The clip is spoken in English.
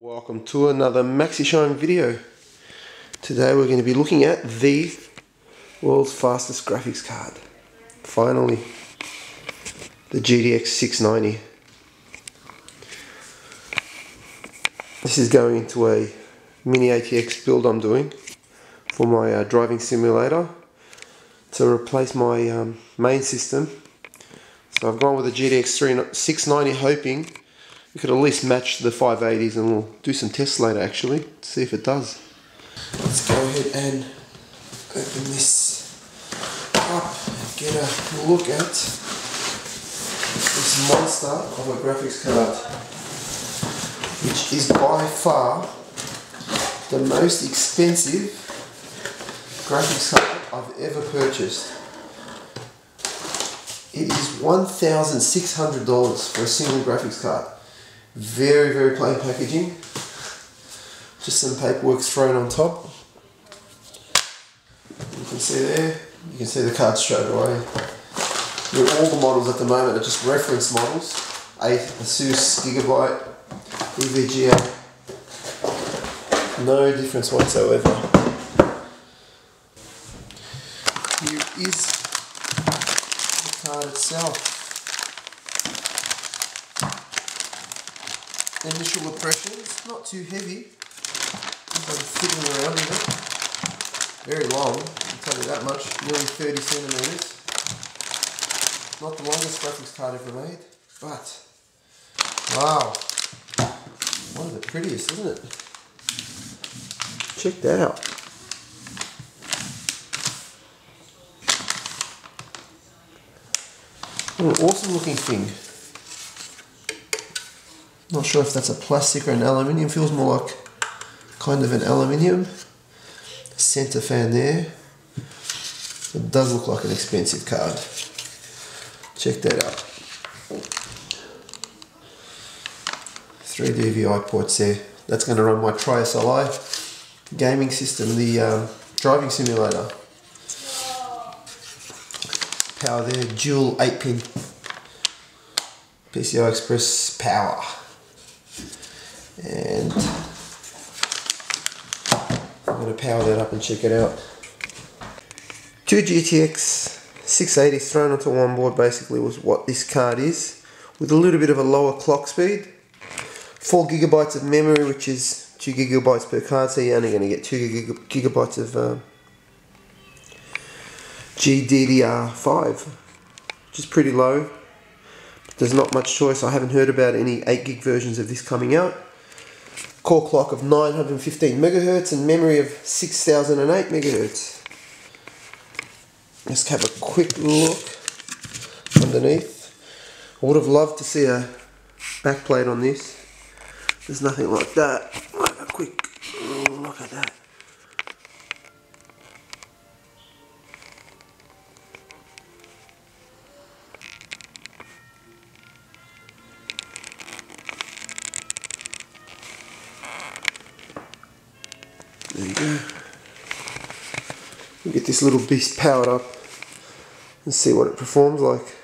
Welcome to another MaxiShine video. Today we're going to be looking at the world's fastest graphics card. Finally, the GTX 690. This is going into a mini ATX build I'm doing for my uh, driving simulator to replace my um, main system. So I've gone with the GTX 690 hoping we could at least match the 580s and we'll do some tests later actually to see if it does. Let's go ahead and open this up and get a look at this monster of a graphics card which is by far the most expensive graphics card I've ever purchased. It is $1,600 for a single graphics card. Very, very plain packaging. Just some paperwork thrown on top. You can see there, you can see the card straight away. all the models at the moment are just reference models. 8 Asus Gigabyte EVGA. No difference whatsoever. Here is the card itself. Initial impressions, not too heavy. I'm fiddling around with it. Very long, I'll tell you that much, nearly 30 centimetres. Not the longest graphics card ever made, but wow, one of the prettiest, isn't it? Check that out. What an awesome looking thing. Not sure if that's a plastic or an aluminium. Feels more like kind of an aluminium. Center fan there. It does look like an expensive card. Check that out. Three DVI ports there. That's going to run my Tri-SLI gaming system, the um, driving simulator. Power there, dual 8 pin PCI Express power and I'm going to power that up and check it out. Two GTX 680s thrown onto one board basically was what this card is with a little bit of a lower clock speed. 4 gigabytes of memory which is 2 gigabytes per card so you're only going to get 2 gigabytes of uh, GDDR5 which is pretty low. There's not much choice. I haven't heard about any 8 gig versions of this coming out core clock of 915 megahertz and memory of 6008 megahertz. Let's have a quick look underneath. I would have loved to see a backplate on this. There's nothing like that. Have a quick look at that. There you go. Get this little beast powered up and see what it performs like.